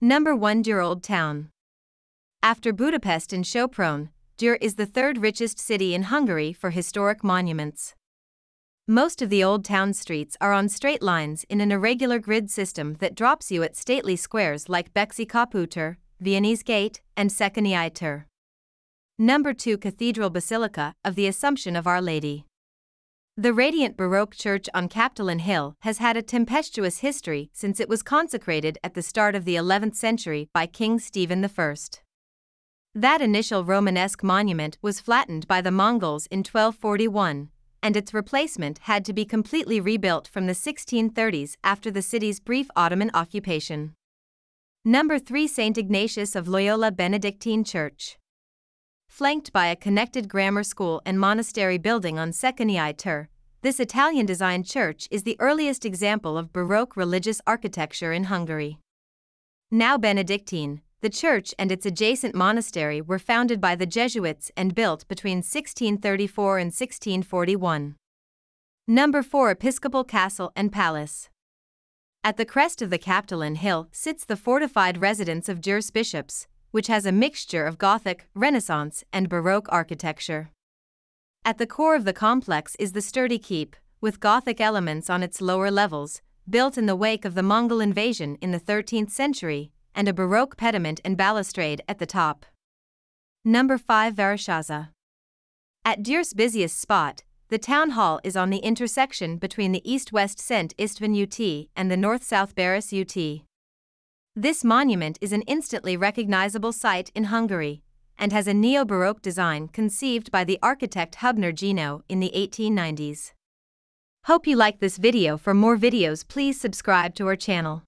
Number 1 Győr Old Town. After Budapest and Sopron, Győr is the third richest city in Hungary for historic monuments. Most of the old town streets are on straight lines in an irregular grid system that drops you at stately squares like Bécsi kapu tér, Viennese Gate, and Széchenyi tér. Number 2 Cathedral Basilica of the Assumption of Our Lady. The radiant Baroque church on Kapitolin Hill has had a tempestuous history since it was consecrated at the start of the 11th century by King Stephen I. That initial Romanesque monument was flattened by the Mongols in 1241, and its replacement had to be completely rebuilt from the 1630s after the city's brief Ottoman occupation. Number 3 St. Ignatius of Loyola Benedictine Church. Flanked by a connected grammar school and monastery building on Széchenyi tér, this Italian designed church is the earliest example of Baroque religious architecture in Hungary. Now Benedictine, the church and its adjacent monastery were founded by the Jesuits and built between 1634 and 1641. Number 4 Episcopal Castle and Palace. At the crest of the Capitoline Hill sits the fortified residence of Győr's bishops, which has a mixture of Gothic, Renaissance, and Baroque architecture. At the core of the complex is the sturdy keep, with Gothic elements on its lower levels, built in the wake of the Mongol invasion in the 13th century, and a Baroque pediment and balustrade at the top. Number 5 Városháza. At Győr's busiest spot, the town hall is on the intersection between the east-west Szent István UT and the north-south Baross UT. This monument is an instantly recognizable site in Hungary and has a neo-Baroque design conceived by the architect Hübner Jenő in the 1890s. Hope you like this video for more videos please subscribe to our channel.